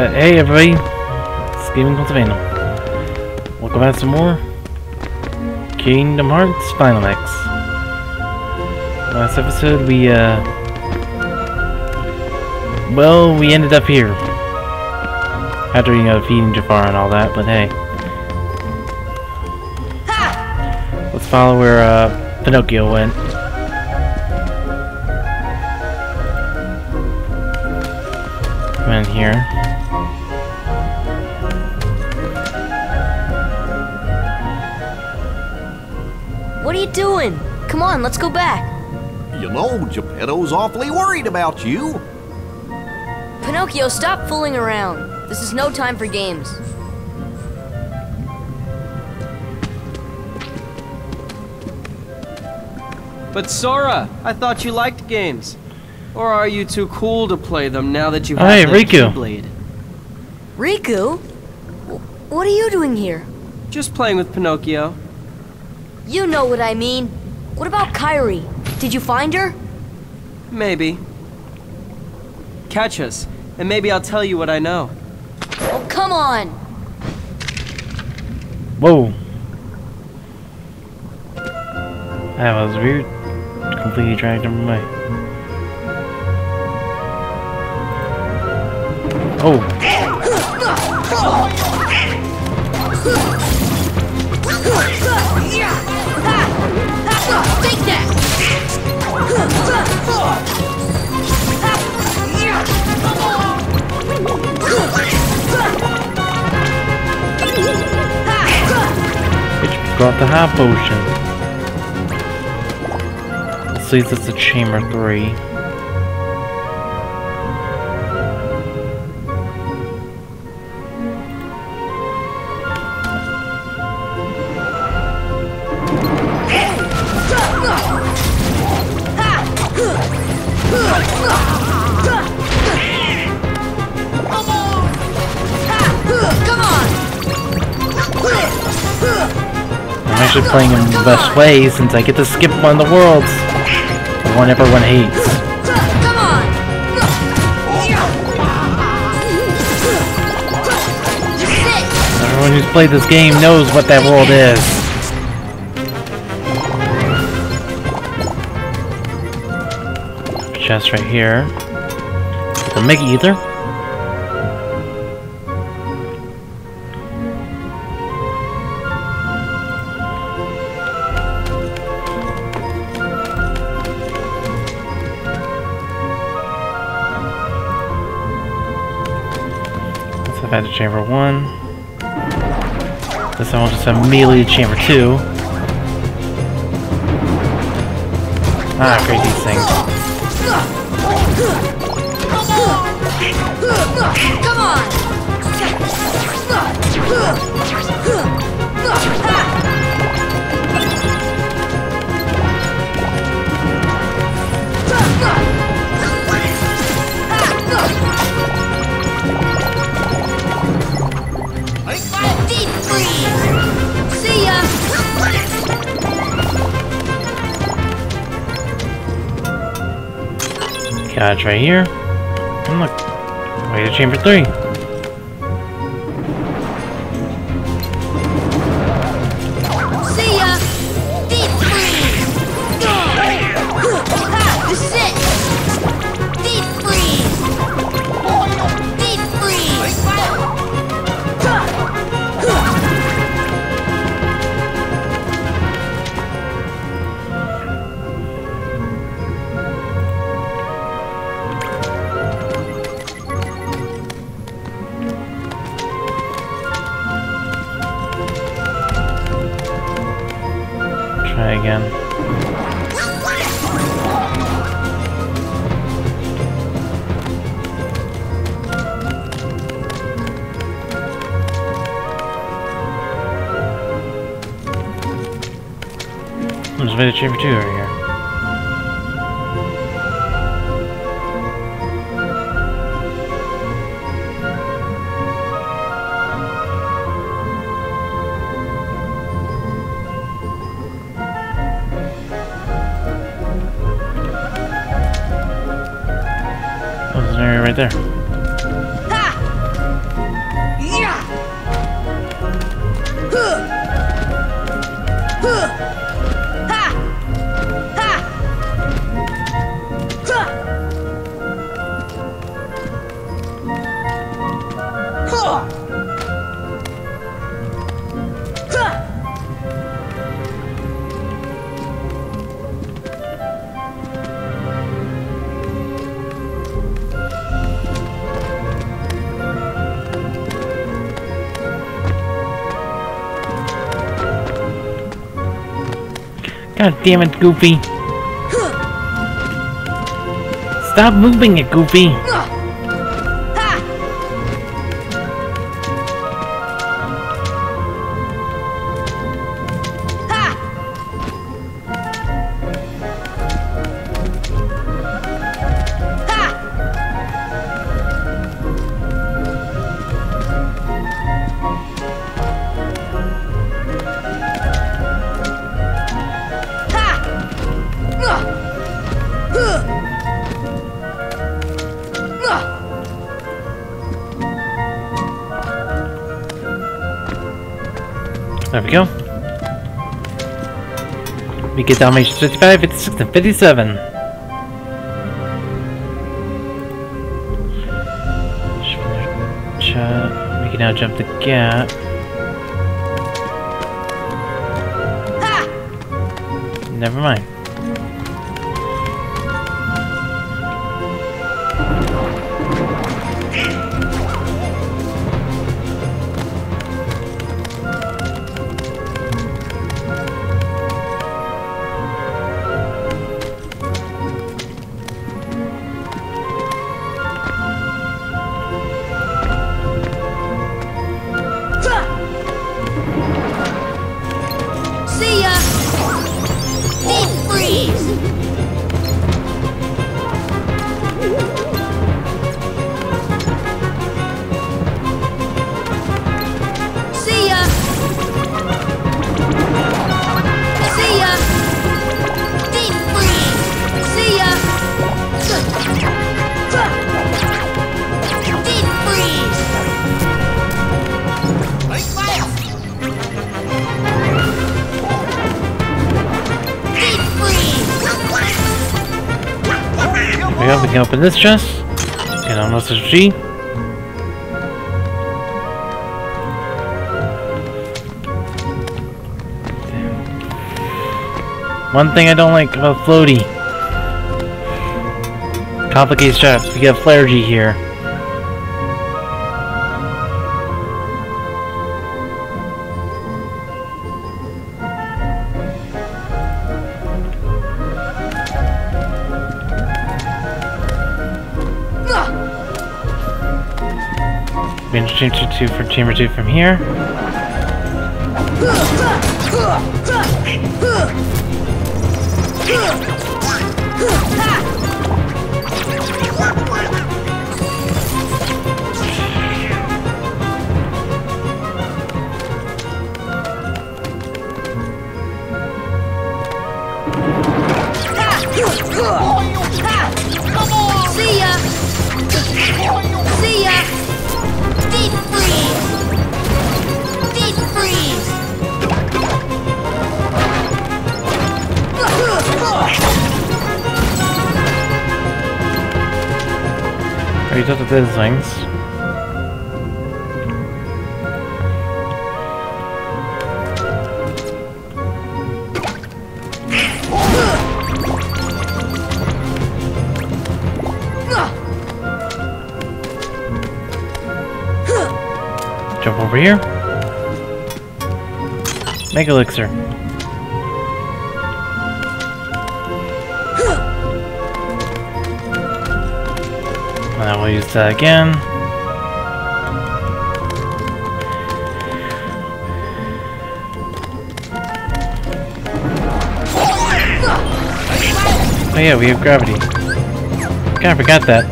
Uh, hey everybody, it's Gaming Ultimatum. Welcome back some more Kingdom Hearts Final Mix. Last episode we, uh... Well, we ended up here. After, you know, feeding Jafar and all that, but hey. Let's follow where, uh, Pinocchio went. Come in here. Come on, let's go back. You know, Geppetto's awfully worried about you. Pinocchio, stop fooling around. This is no time for games. But Sora, I thought you liked games. Or are you too cool to play them now that you have Hey, the Riku. Keyblade? Riku? Wh- What are you doing here? Just playing with Pinocchio. You know what I mean. What about Kairi? Did you find her? Maybe. Catch us, and maybe I'll tell you what I know. Oh, come on. Whoa. That was weird. Completely dragged him away. Oh, About the half potion. Let's see if it's a chamber 3. Actually playing him the best way since I get to skip one of the worlds. The one everyone hates. Everyone who's played this game knows what that world is. Chest right here. The Mickey either. Chamber one. This one will just immediately to chamber two. Ah, I create these things. It right here. And look, way to chamber three. There's to chamber two over here. Oh, an area right there. God damn it, Goofy. Stop moving it, Goofy. Dalmatians 55, 56, and 57. Shot. We can now jump the gap. Never mind. This chest. Get on SSG. One thing I don't like about floaty. Complicated shots. We got flare G here. Change to for chamber two from here. Those things? Jump over here. Make elixir. Now we'll use that again. Oh yeah, we have gravity. Kinda forgot that.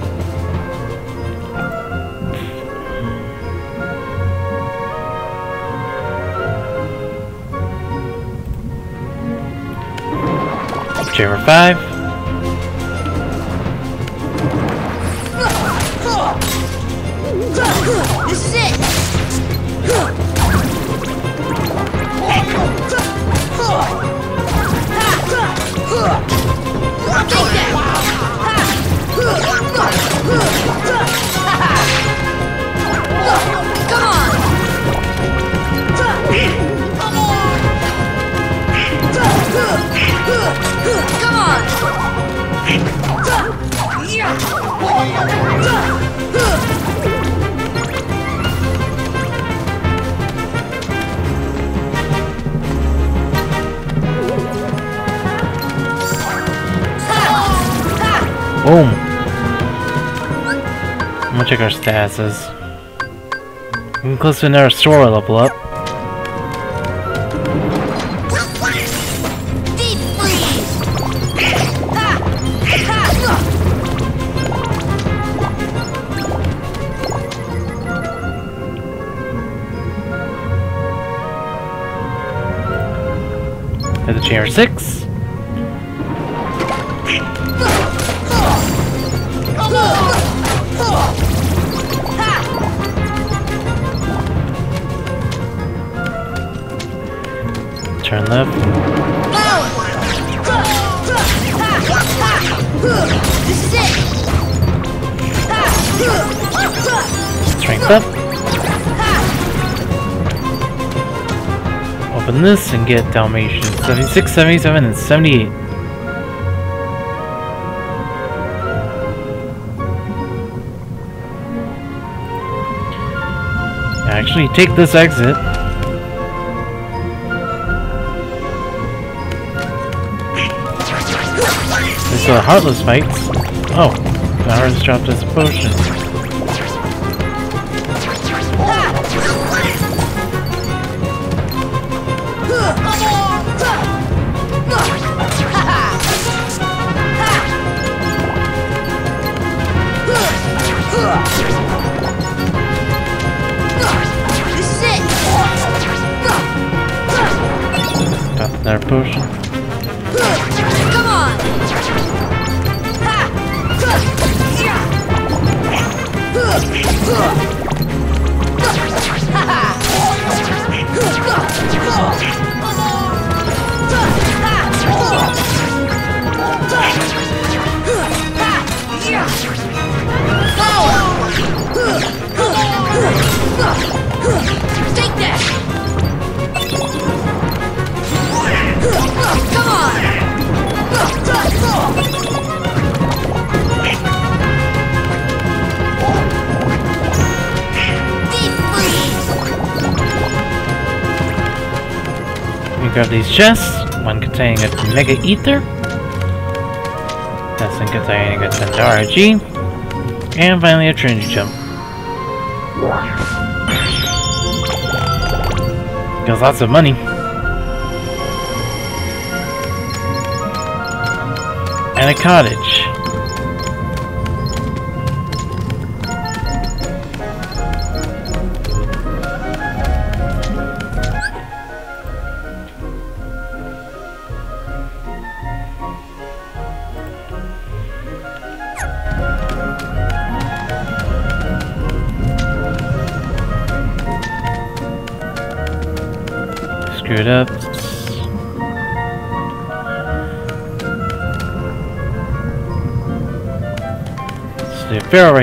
Chamber 5. their statuses. I'm close to another store level up. At the chamber 6. This and get Dalmatian. 76, 77, and 78. Actually, take this exit. This are heartless fights. Oh, the heart's dropped a potion. Potion. Come on! Take that! Grab these chests, one containing a Mega Ether, that's one containing a Thundara G, and finally a Trinity Jump. Got lots of money. And a cottage.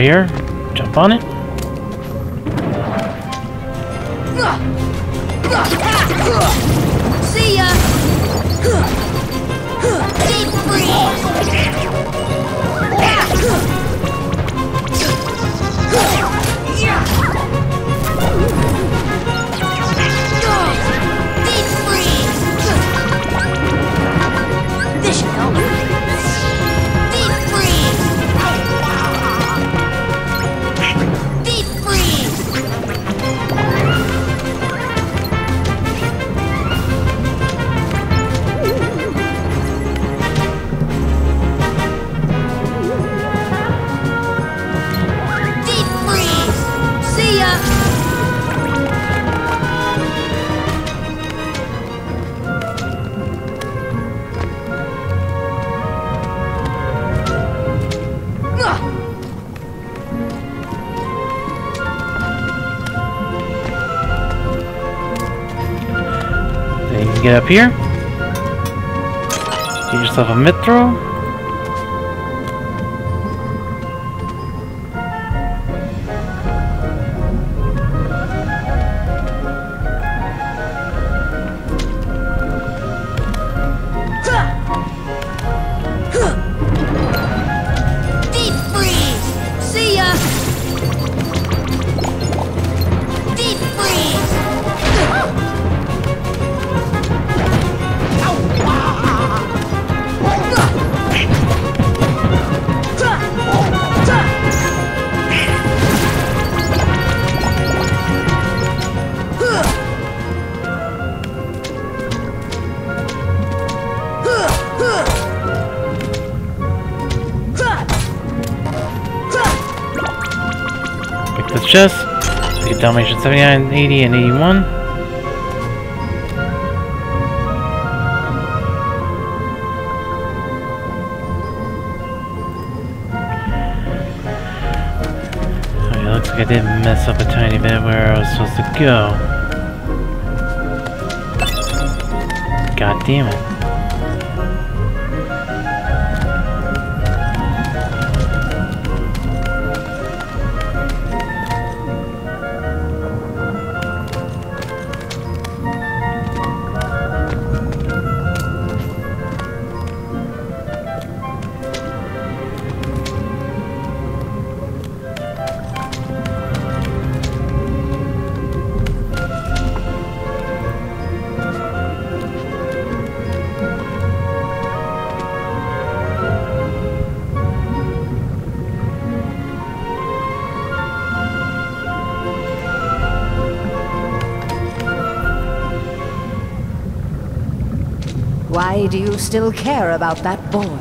Here. Jump on it. Up here. Get yourself a Mithril. Dalmatian 79, 80, and 81. Okay, looks like I did mess up a tiny bit where I was supposed to go. God damn it. Why do you still care about that boy?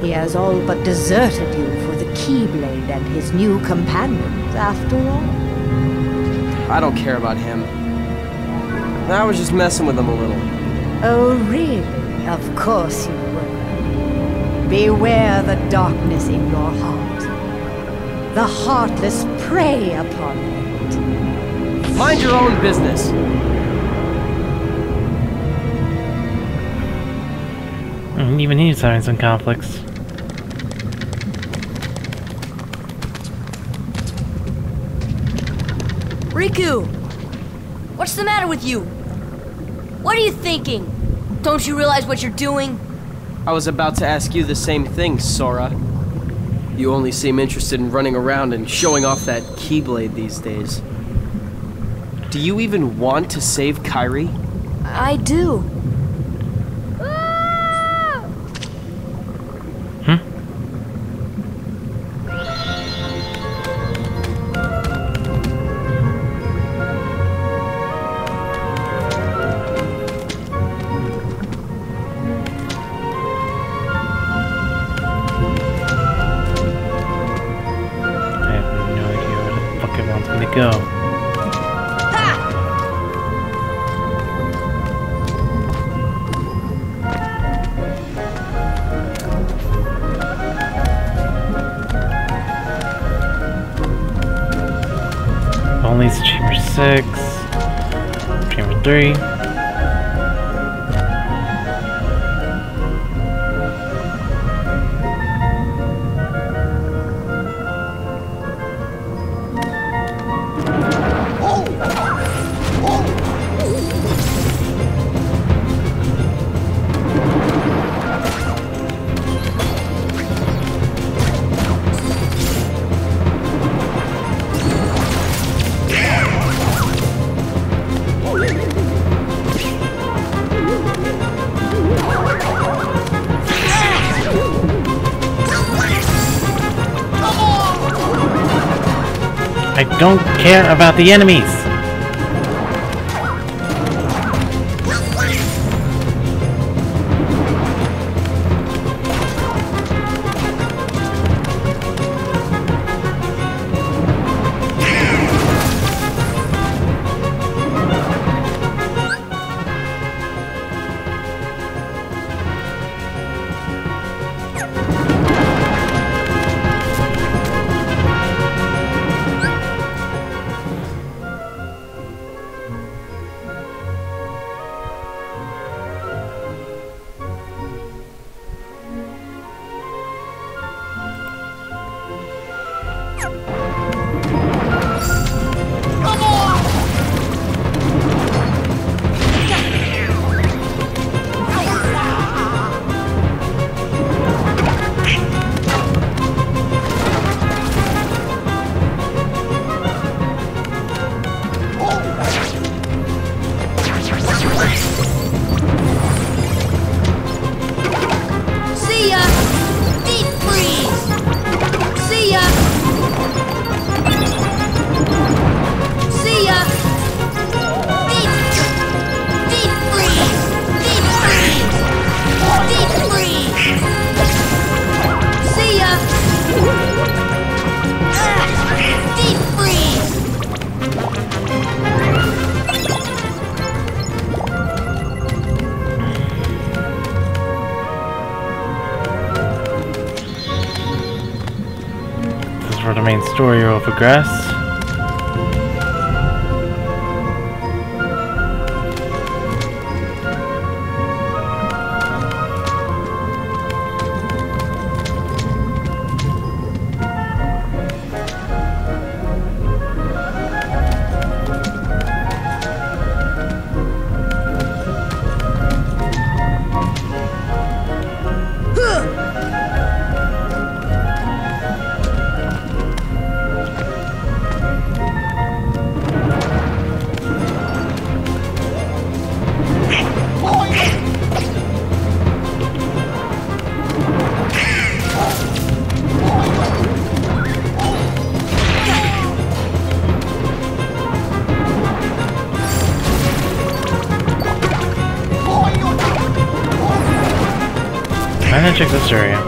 He has all but deserted you for the Keyblade and his new companions, after all. I don't care about him. I was just messing with him a little. Oh, really? Of course you were. Beware the darkness in your heart. The heartless prey upon it. Mind your own business. Even he's having some conflicts. Riku! What's the matter with you? What are you thinking? Don't you realize what you're doing? I was about to ask you the same thing, Sora. You only seem interested in running around and showing off that Keyblade these days. Do you even want to save Kairi? I do. Don't care about the enemies! Progress. Area.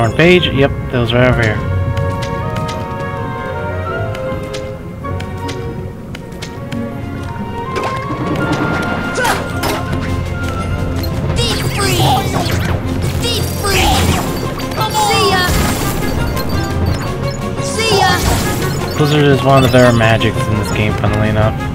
Torn page? Yep, those right over here. Deep freeze! Deep freeze! See ya! See ya! Blizzard is one of the better magics in this game, funnily enough.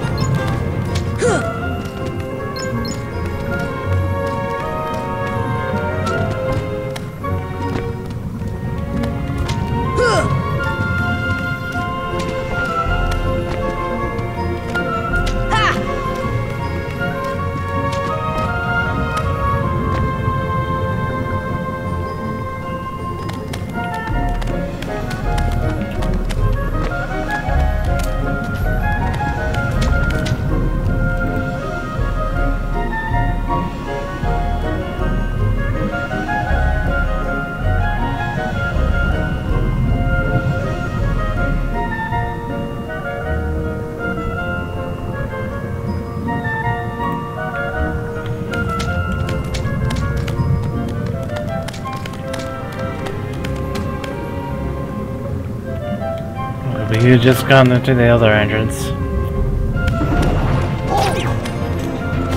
Just gone into the other entrance.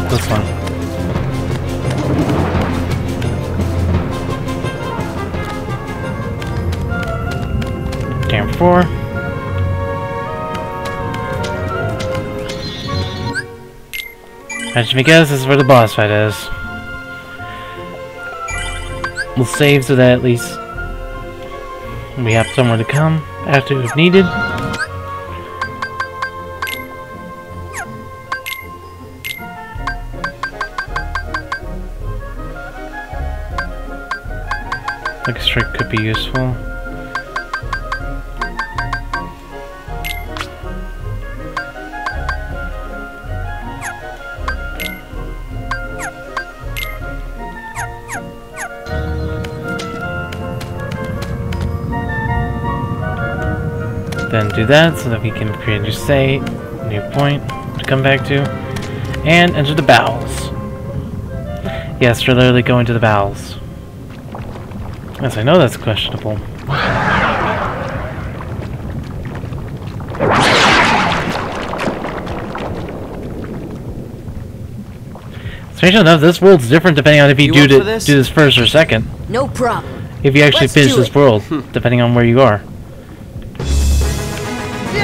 This one. Camp 4. As guess, this is where the boss fight is. We'll save so that at least we have somewhere to come after if needed. A strike could be useful. then do that so that we can create a new state, new point to come back to, and enter the bowels. Yes, we're literally going to the bowels. Yes, I know that's questionable. Strange enough, this world's different depending on if you, You do, up it- for this? do this first or second. No problem. If you actually Let's finish this world, hmm. depending on where you are.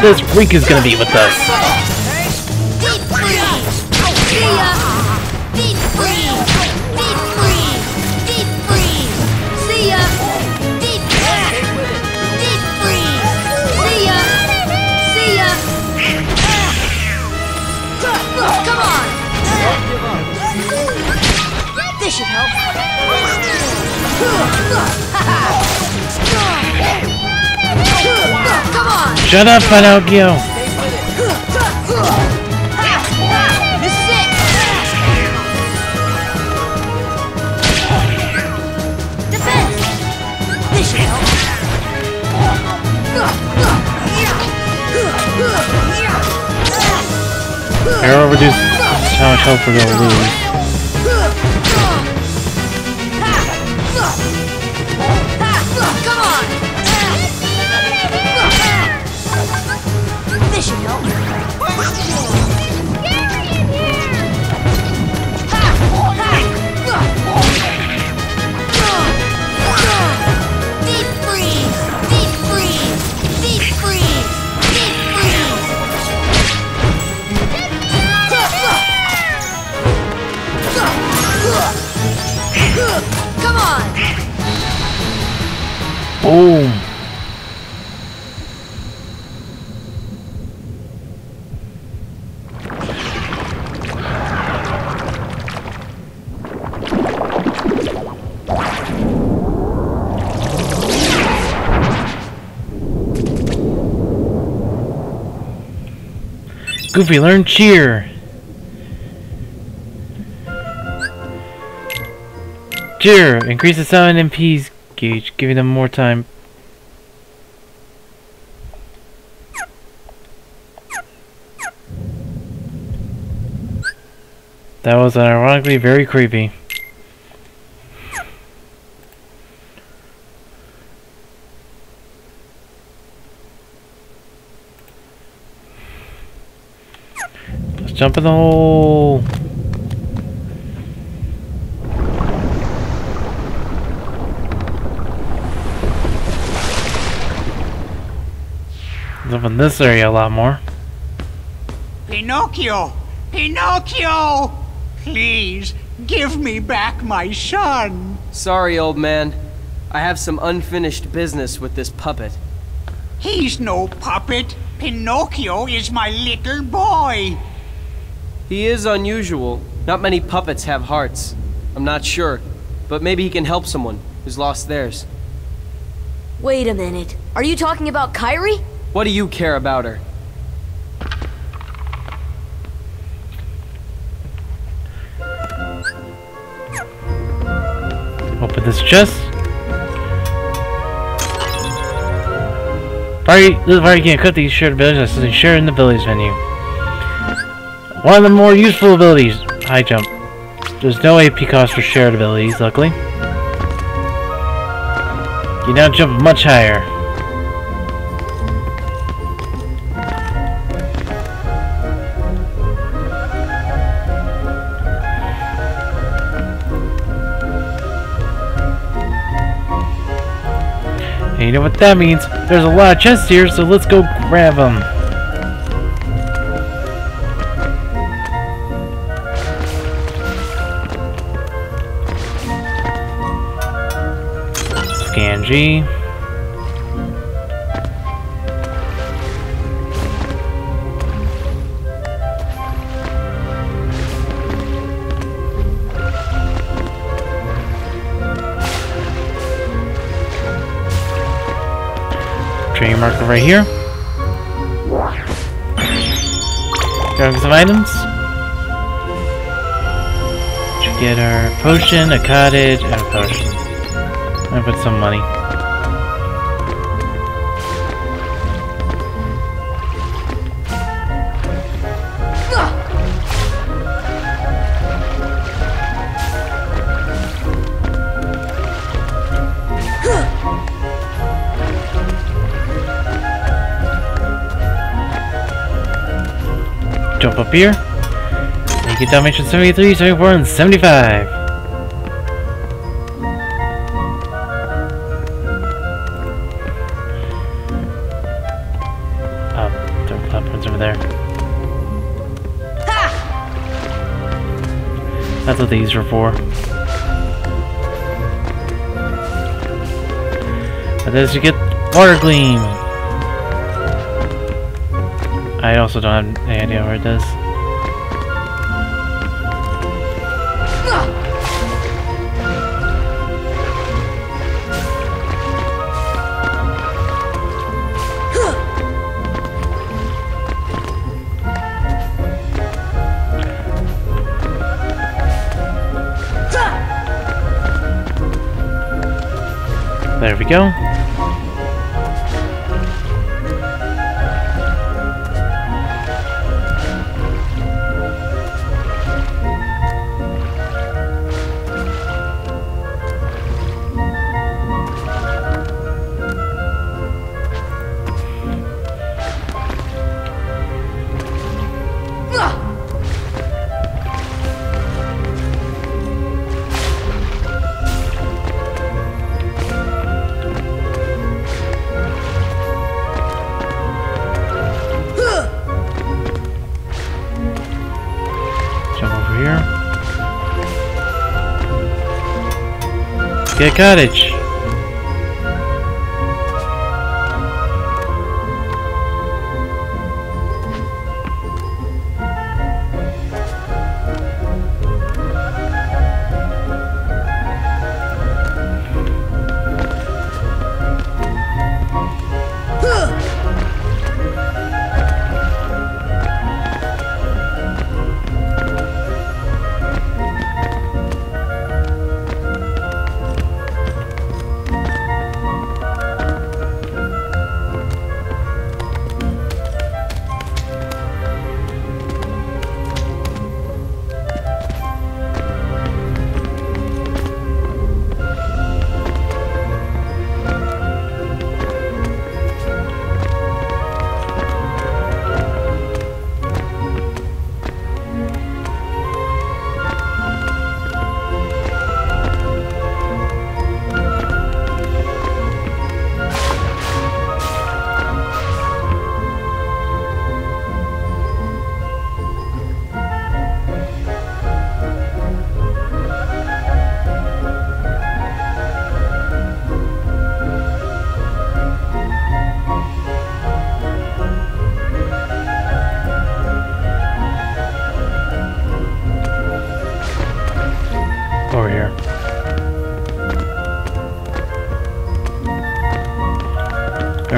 This freak is gonna be with us. Shut up, Pinocchio! Aero reduces how much health we're gonna lose. Should. Deep freeze! Deep freeze! Deep freeze! Deep freeze! Come on! Boom! Goofy, learn cheer. Cheer, increase the sound MP's gauge, giving them more time. That was ironically very creepy. Jump in the hole. Let's this area a lot more. Pinocchio! Pinocchio! Please, give me back my son. Sorry, old man. I have some unfinished business with this puppet. He's no puppet. Pinocchio is my little boy. He is unusual. Not many puppets have hearts. I'm not sure, but maybe he can help someone who's lost theirs. Wait a minute. Are you talking about Kairi? What do you care about her? Oh, Open this chest. Party, this is where you can equip these shared abilities as shared in the abilities menu. One of the more useful abilities, high jump. There's no AP cost for shared abilities, luckily. You now jump much higher. And you know what that means? There's a lot of chests here, so let's go grab them. Scan G. Training marker right here. Grabbing some items. Get our potion, a cottage, and a potion. I'm put some money. Jump up here. And you get Dalmatian 73, 74, and 75. Oh, are platforms over there. That's what these are for. But as you get water gleam. I also don't have any idea where it does. There we go. Get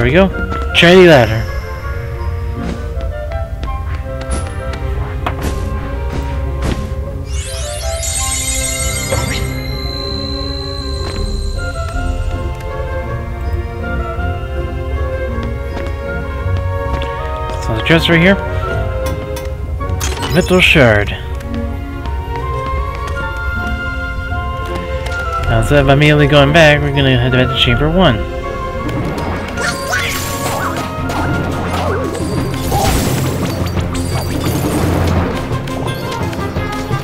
we go. Trinity ladder. So the chest right here. Metal shard. Now instead of immediately going back, we're gonna head back to chamber one.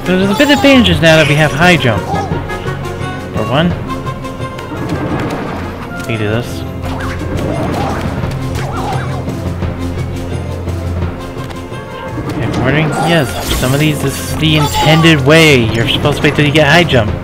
There's a bit of advantages now that we have high jump. For one, we do this. Okay, warning. Yes, some of these, this is the intended way. You're supposed to wait till you get high jump.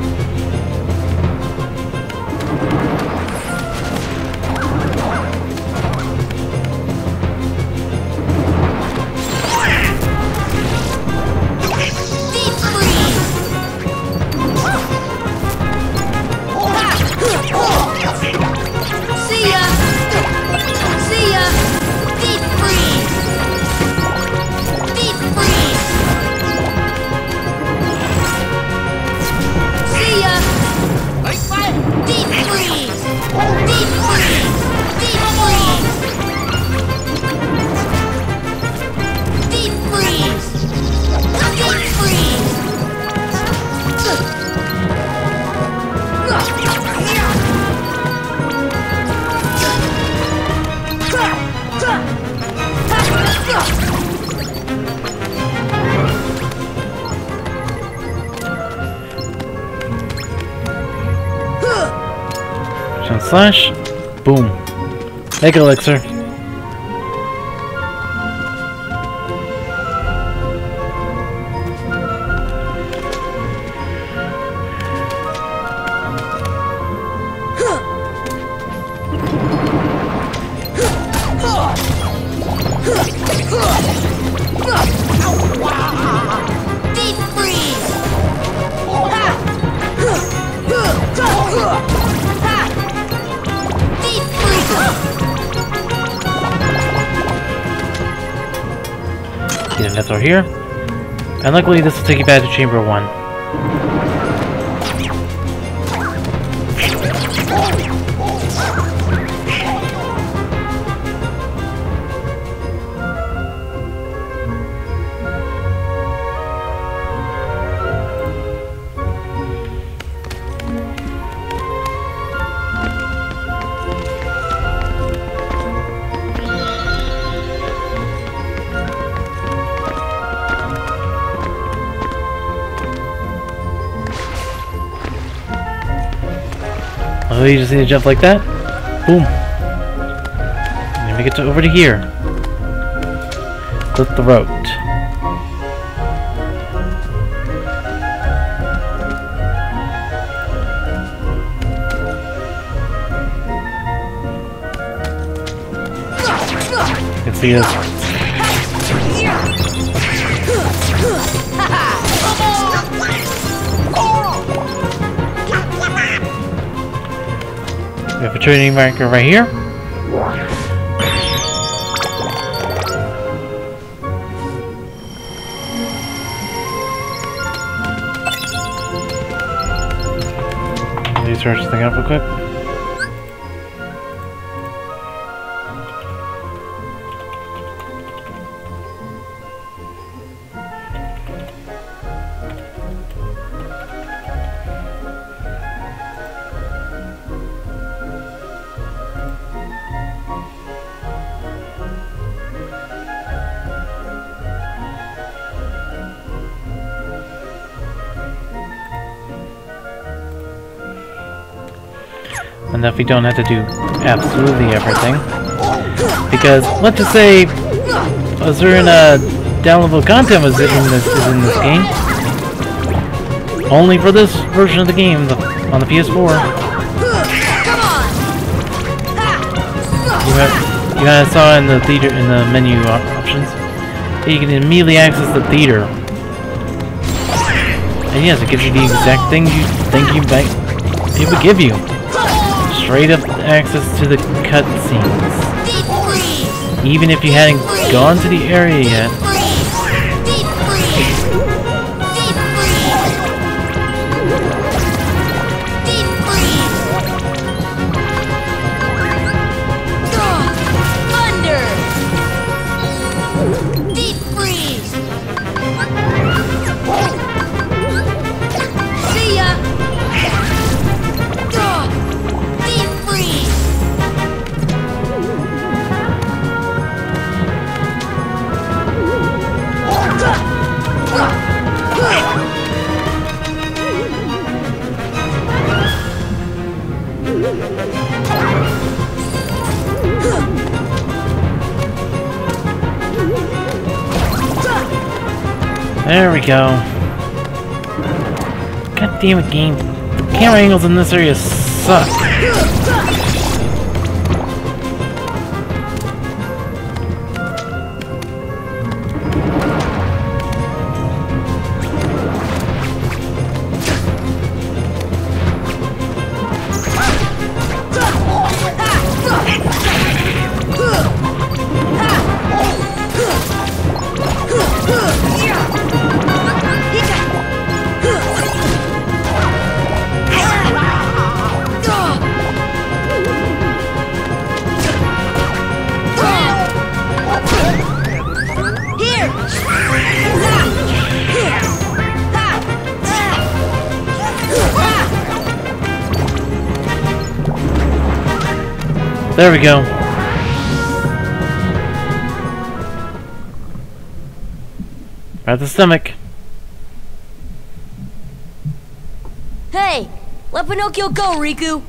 Slash. Boom. Megalixir. And luckily this will take you back to Chamber 1. You just need to jump like that. Boom. And we get to over to here. The throat. You can see this. Training marker right here. Let me search this thing up real quick. We don't have to do absolutely everything. Because, let's just say, a certain uh, downloadable content was in this, is in this game. Only for this version of the game, on the PS4. You have, you guys saw in the theater, in the menu options, you can immediately access the theater. And yes, it gives you the exact things you think you might, it would give you. Straight up access to the cutscenes. Even if you hadn't gone to the area yet. There we go. God damn it, game. Camera angles in this area suck. There we go. Right at the stomach. Hey! Let Pinocchio go, Riku!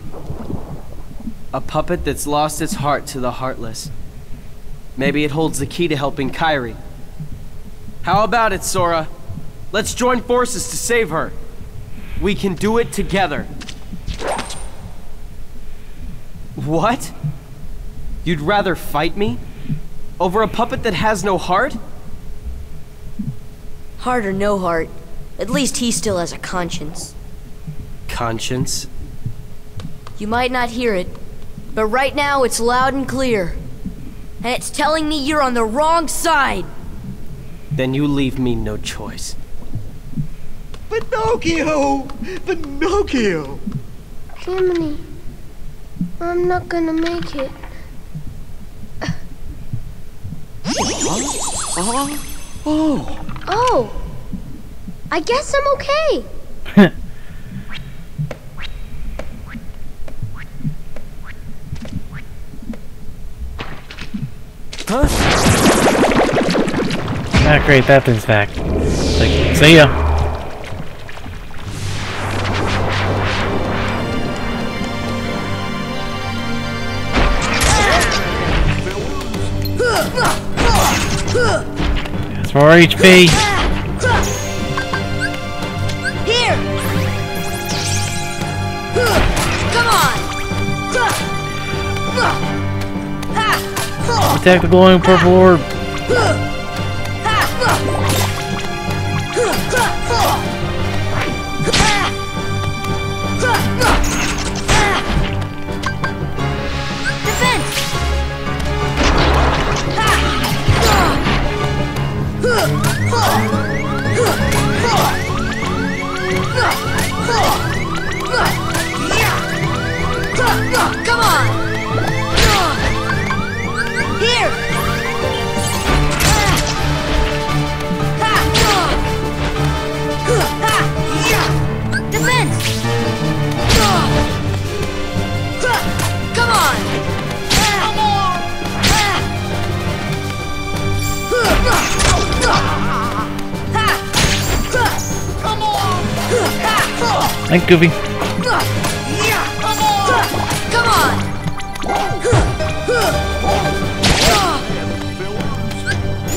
A puppet that's lost its heart to the heartless. Maybe it holds the key to helping Kairi. How about it, Sora? Let's join forces to save her. We can do it together. What? You'd rather fight me? Over a puppet that has no heart? Heart or no heart, at least he still has a conscience. Conscience? You might not hear it, but right now it's loud and clear. And it's telling me you're on the wrong side. Then you leave me no choice. Pinocchio! Pinocchio! Jiminy, I'm not gonna make it. Oh, Oh, I guess I'm okay. huh? Ah, great, that thing's back. Like, see ya. That's more HP. Here! Come on! Attack the glowing purple orb. Thank Goofy. Come on!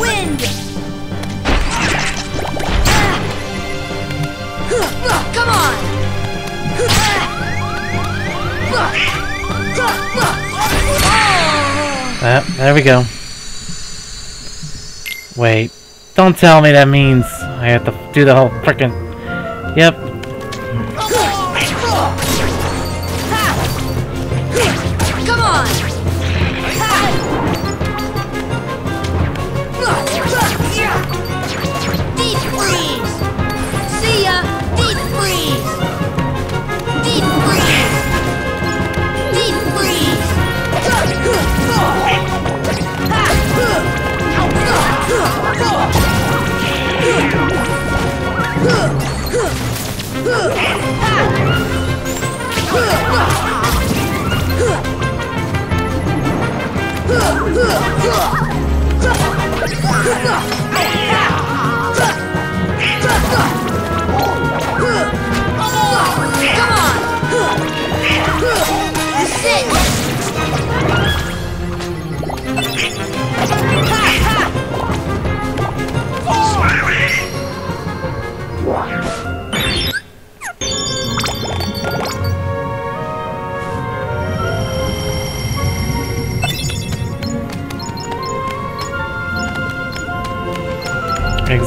Wind! Come on! Ah, there we go. Wait. Don't tell me that means I have to do the whole frickin' Yep.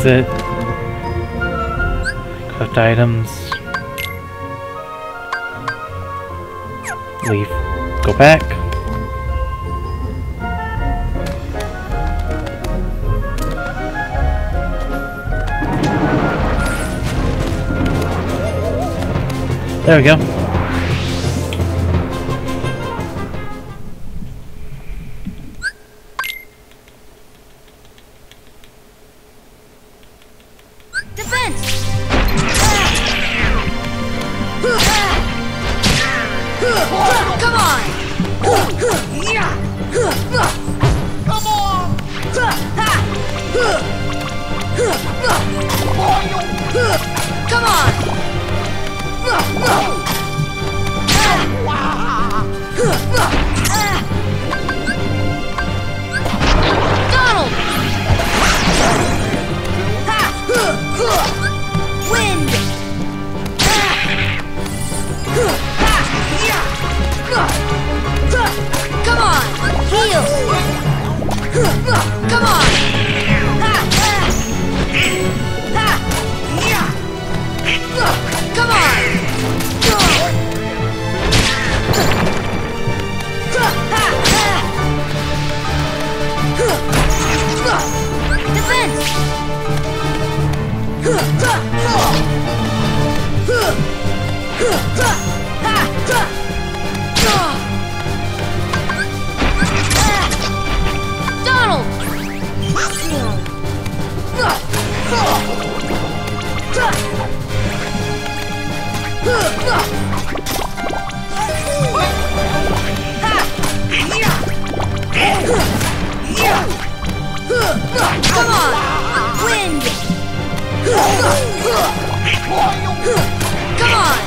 Exit. Collect items. Leave. Go back. There we go. Come on! Wind! Come on!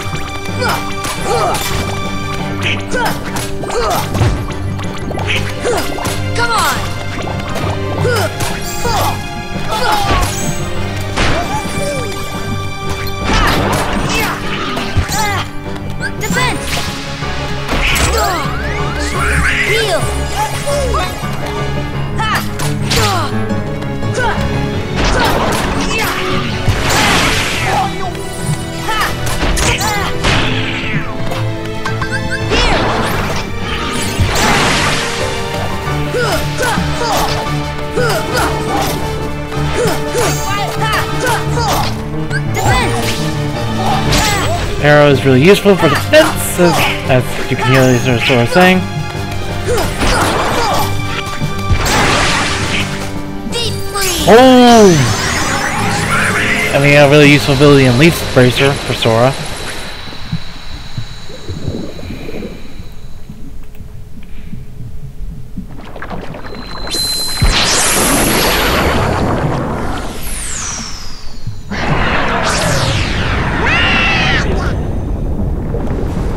Come on! Defense! Heal! Aero is really useful for defense, as, you can hear these Sora saying. I mean, a really useful ability in Leaf Bracer for Sora.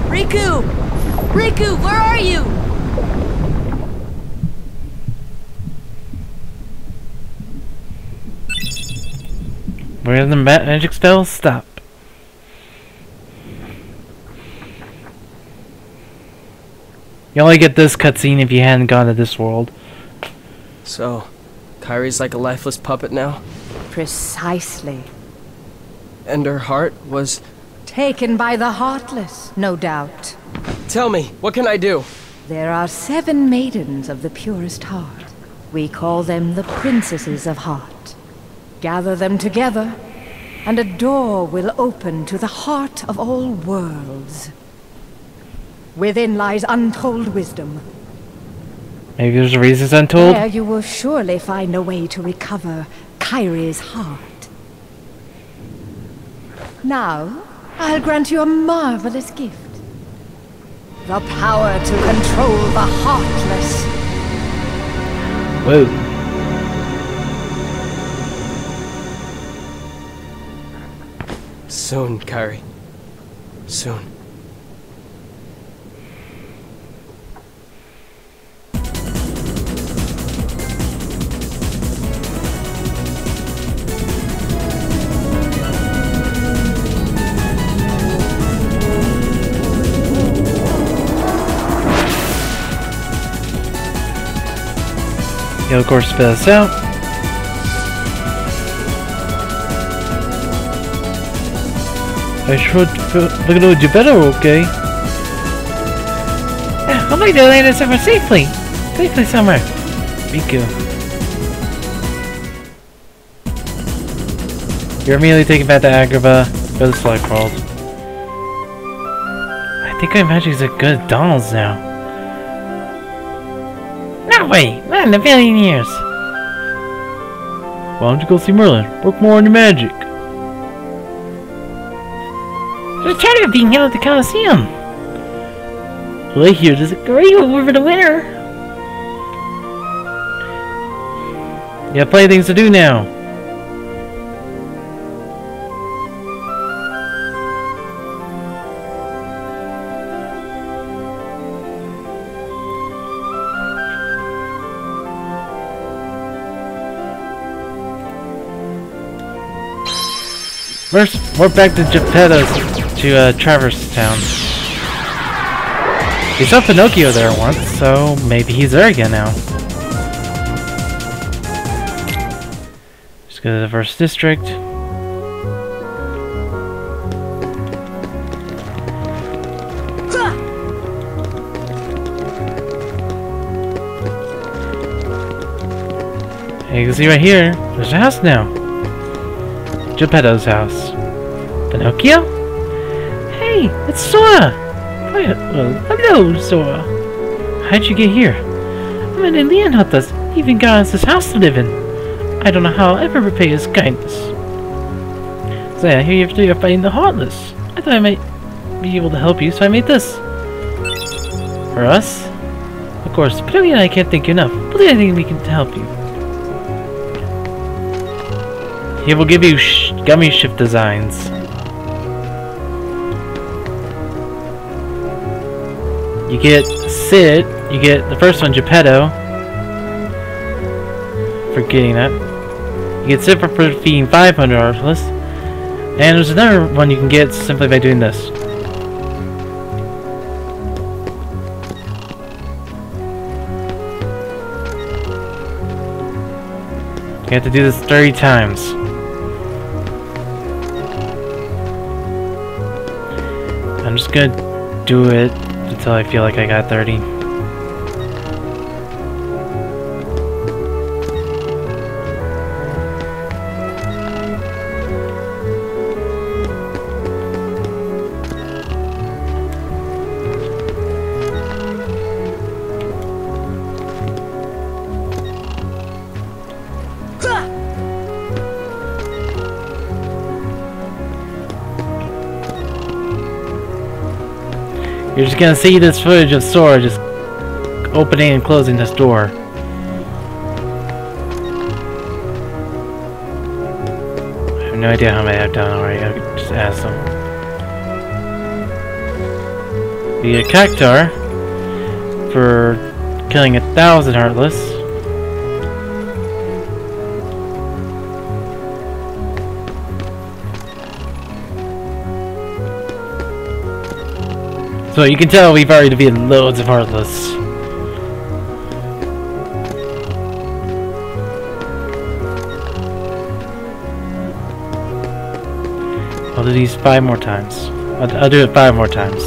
Riku! Riku, where are you? Where magic spells stop. You only get this cutscene if you hadn't gone to this world. So, Kairi's like a lifeless puppet now? Precisely. And her heart was. Taken by the Heartless, no doubt. Tell me, what can I do? There are seven maidens of the purest heart. We call them the Princesses of Heart. Gather them together, and a door will open to the heart of all worlds. Within lies untold wisdom. Maybe there's a reason it's untold. There you will surely find a way to recover Kairi's heart. Now, I'll grant you a marvelous gift. The power to control the Heartless. Whoa. Soon, Kairi. Soon. You'll of course spit us out. I should look at you better, okay? Yeah, I'd like to land in somewhere safely. Safely somewhere. Riku. you. You're immediately taken back to Agrabah for the select world. I think our magic is as good Donald's now. No way! Not in a billion years! Why don't you go see Merlin? Work more on your magic. Being held at the Coliseum! Well, there's a great award for the winner! You have plenty of things to do now. First, we're back to Geppetto's, to uh, Traverse Town. We saw Pinocchio there once, so maybe he's there again now. Just go to the first district. And you can see right here, there's a house now. Geppetto's house. Pinocchio? It's Sora! Hi, uh, well, hello, Sora. How'd you get here? I'm an Indian helped. He even got us this house to live in. I don't know how I'll ever repay his kindness. So I hear you're fighting the Heartless. I thought I might be able to help you, so I made this. For us? Of course, but and I can't thank you enough. But Believe anything we can help you. He will give you sh Gummi ship designs. You get Cid, you get the first one, Geppetto. Forgetting that. You get Cid for feeding 500 Heartless. And there's another one you can get simply by doing this. You have to do this 30 times. I'm just gonna do it until I feel like I got 30. You're just gonna see this footage of Sora just opening and closing this door. I have no idea how many I've done already, I just ask them. The Cactuar for killing a thousand Heartless. So you can tell we've already defeated loads of Heartless. I'll do these five more times. I'll, I'll do it five more times.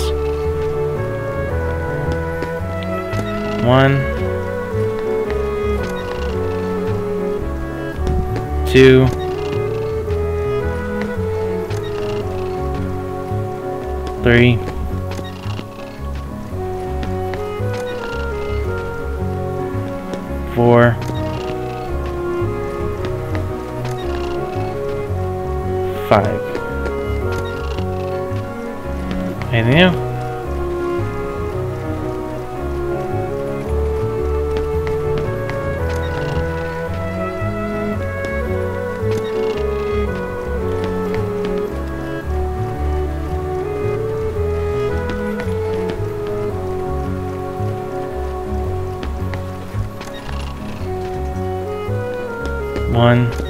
One. Two. Three. Four, five. Anything new? One.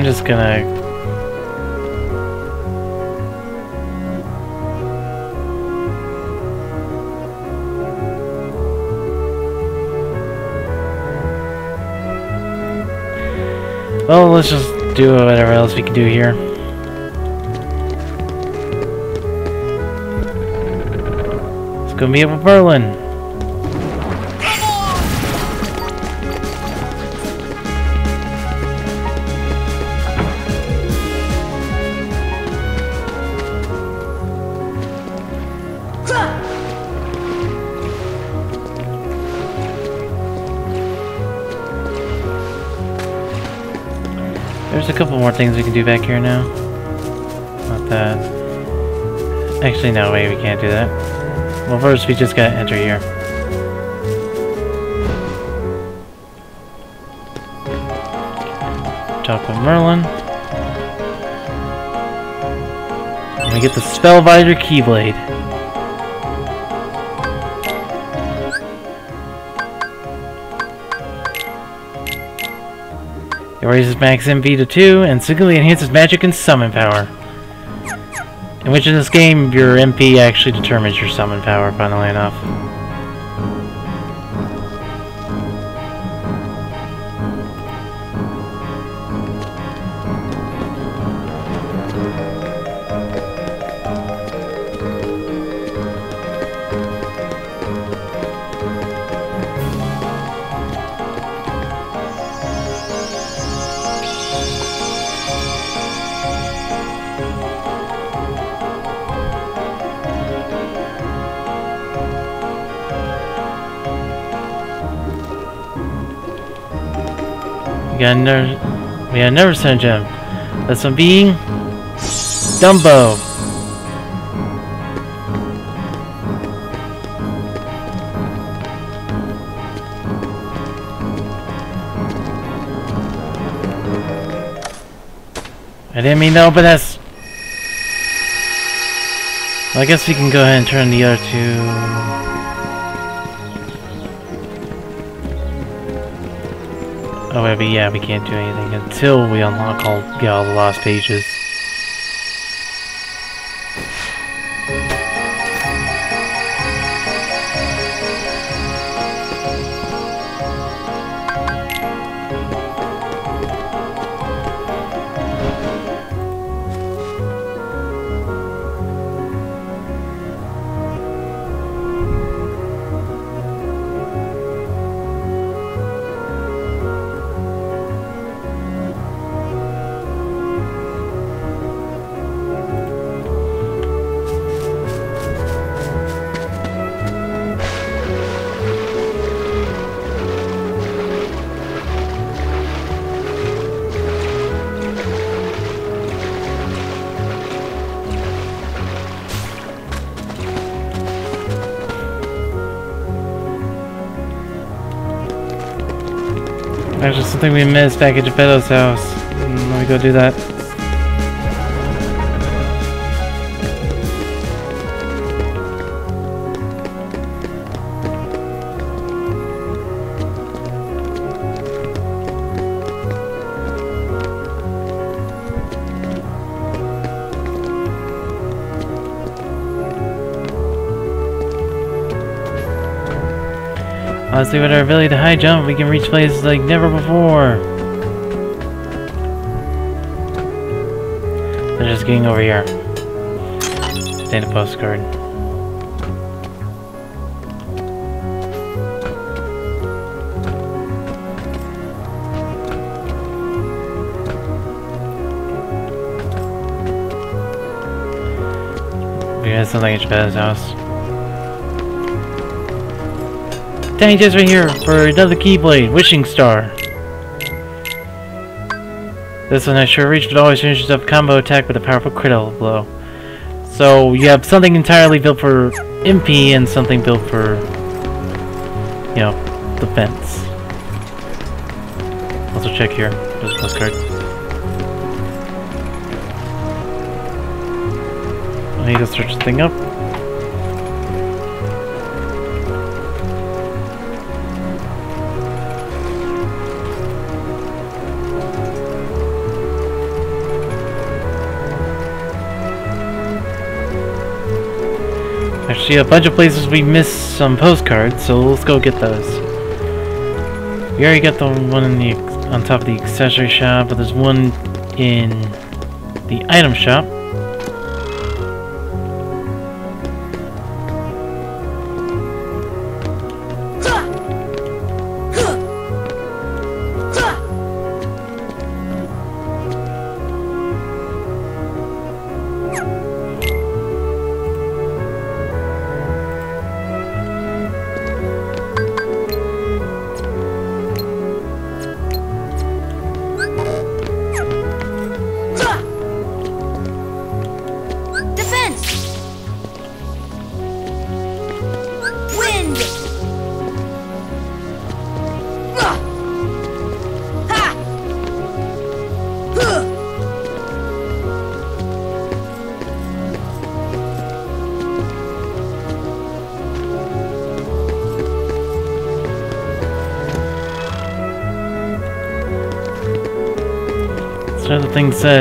I'm just gonna... Well, let's just do whatever else we can do here. Let's go meet up with Merlin. More things we can do back here now. Not that. Actually, no, way. we can't do that. Well, first we just gotta enter here. Talk with Merlin. And we get the Spellbinder Keyblade. Raises max MP to 2 and significantly enhances magic and summon power. In which in this game, your MP actually determines your summon power, funnily enough. We never we got another Sun Gem. This one being Dumbo. I didn't mean to open this. Well, I guess we can go ahead and turn the other two. But yeah, we can't do anything until we unlock all, get all the lost pages. Something we missed back at Geppetto's house. Mm, Let me go do that. Honestly, with our ability to high jump, we can reach places like never before. They're just getting over here. Data postcard. We got something at Geppetto's house. Danny just right here for another Keyblade, Wishing Star. This one has short reach, but always finishes up combo attack with a powerful critical blow. So you have something entirely built for MP and something built for, you know, defense. Also check here, there's a postcard. I need to search this thing up. Actually, a bunch of places we missed some postcards, so let's go get those. We already got the one in the on top of the accessory shop, but there's one in the item shop.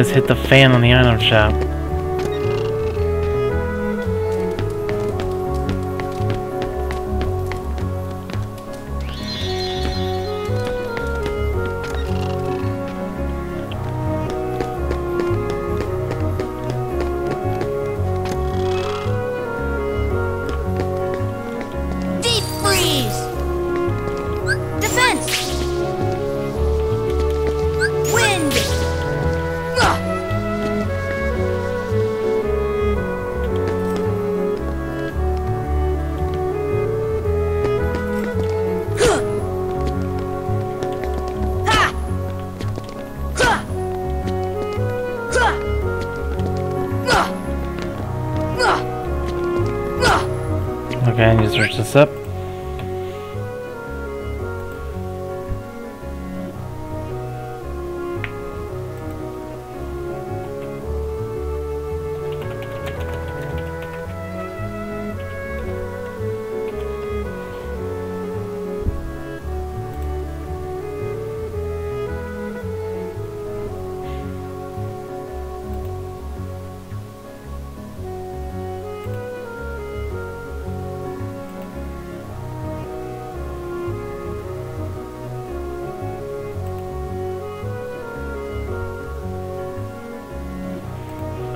Says hit the fan on the item shop.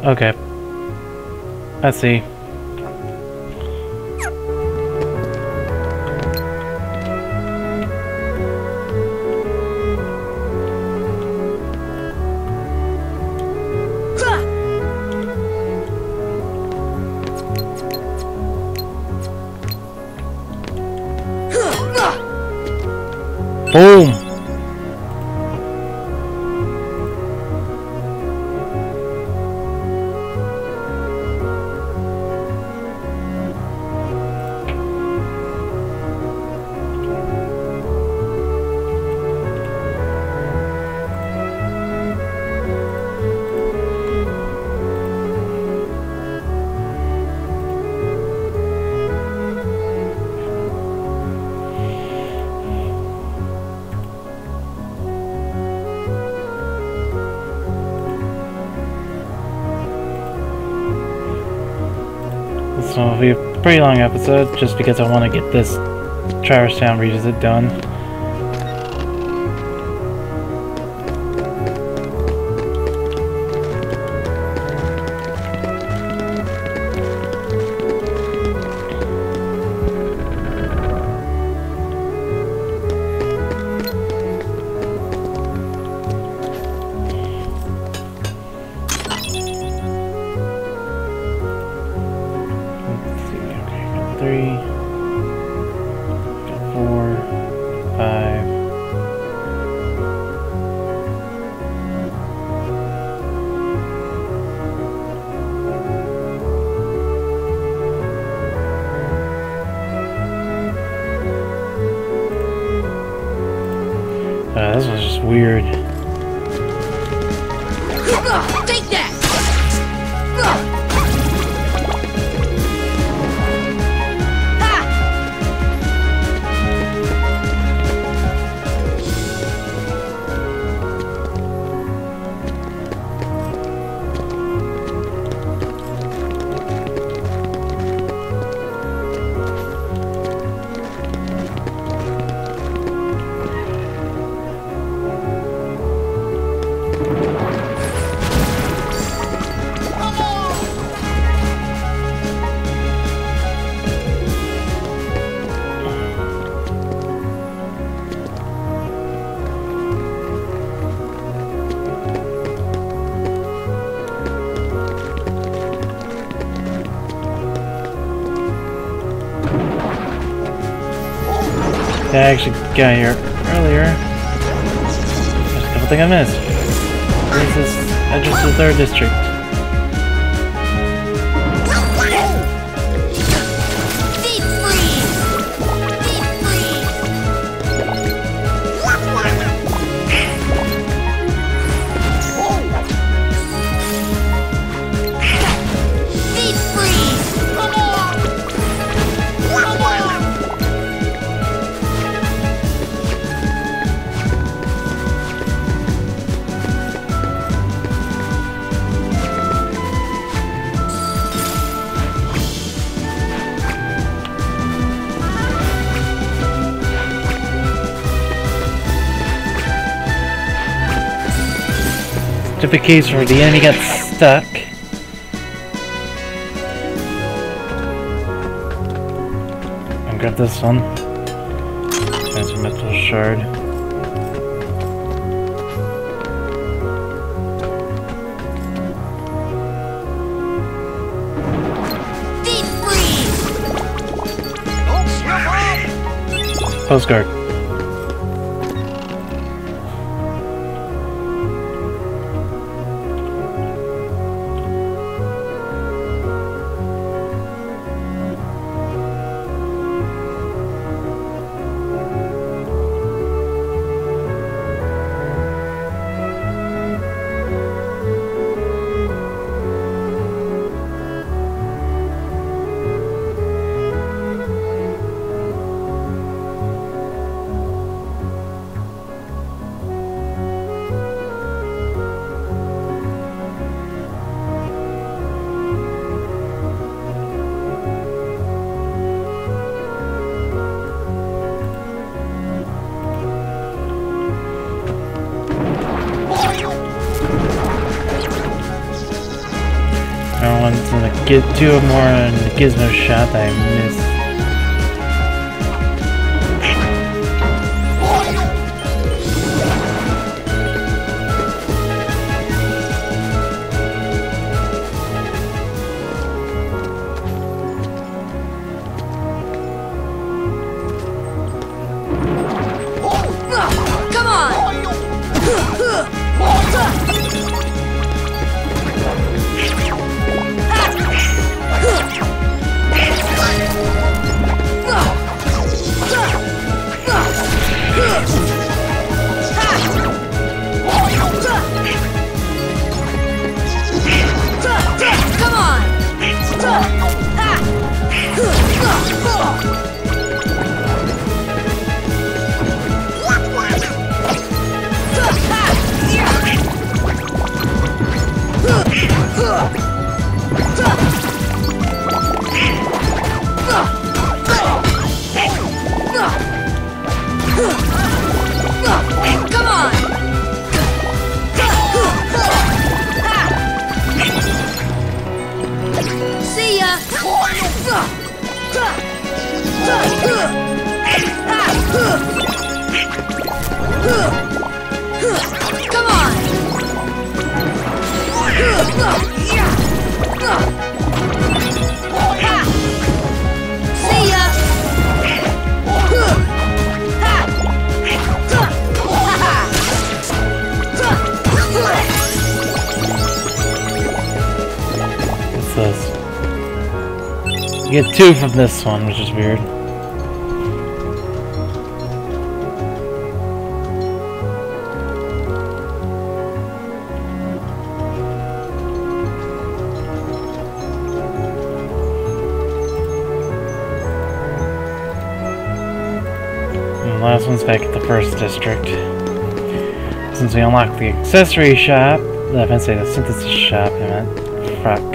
Okay. I see. Pretty long episode, just because I want to get this Traverse Town revisit done. Uh, this was just weird. Take that! Actually got here earlier. There's a couple things I missed. This is address to the third district. The case where the enemy gets stuck. And grab this one. There's a metal shard. Postcard. Get two more in the gizmo shot I missed. Get two from this one, which is weird. Last one's back at the first district. Since we unlocked the accessory shop, I meant to say the synthesis shop, I meant.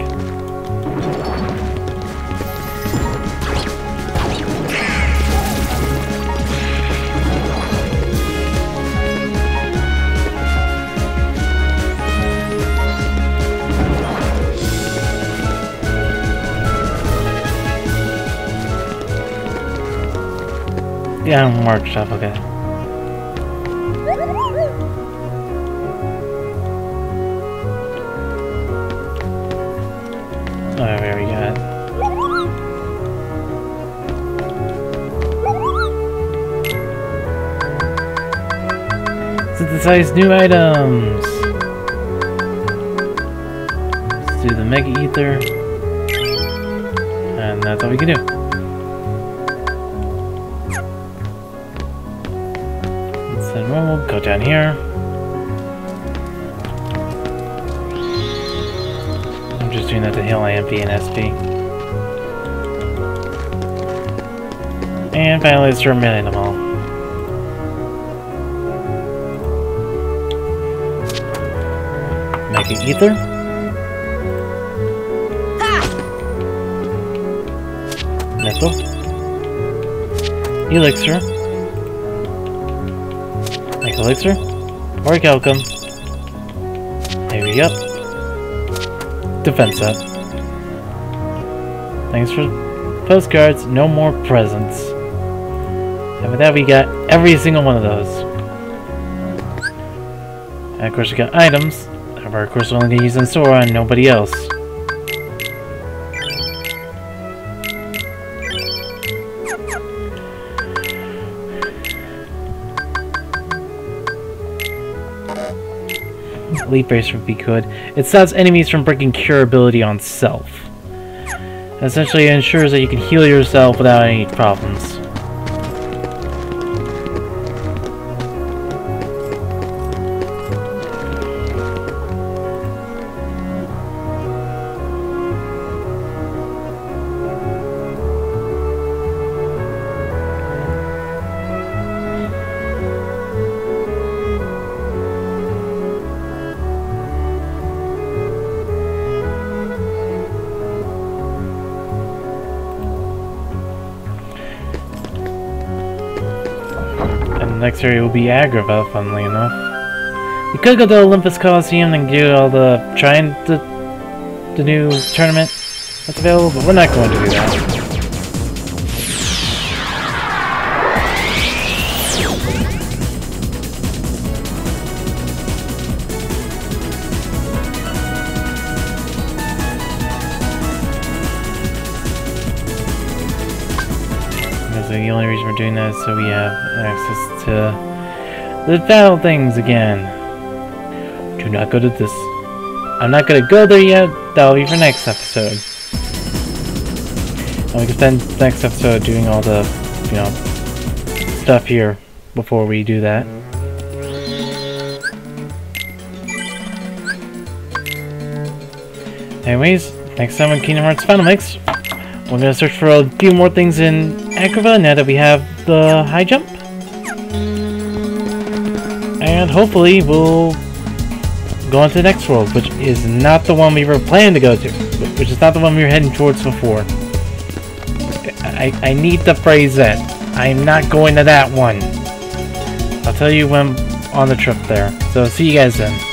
Yeah, workshop, okay. Oh, there we go. Synthesize new items! Let's do the Mega Ether. And that's all we can do. Down here. I'm just doing that to heal my MP and SP. And finally, let's terminate them all. Ether. Metal. Elixir. Elixir. Orichalcum. Maybe Yep. Defense up. Thanks for postcards. No more presents. And with that, we got every single one of those. And of course, we got items. We're, of course, only going to use on Sora and nobody else. Leaf Bracer would be good. It stops enemies from breaking cure ability on self. Essentially, it ensures that you can heal yourself without any problems. Area will be Agrabah, funnily enough. We could go to Olympus Coliseum and do all the trying the the new tournament that's available, but we're not going to do that. Doing that so we have access to the battle things again. Do not go to this. I'm not gonna go there yet. That'll be for next episode. And we can spend next episode doing all the, you know, stuff here before we do that. Anyways, next time on Kingdom Hearts Final Mix, we're gonna search for a few more things in Agrabah now that we have the high jump. And hopefully we'll go on to the next world, which is not the one we were planning to go to, which is not the one we were heading towards before. I, I need to phrase that. I'm not going to that one. I'll tell you when on the trip there. So see you guys then.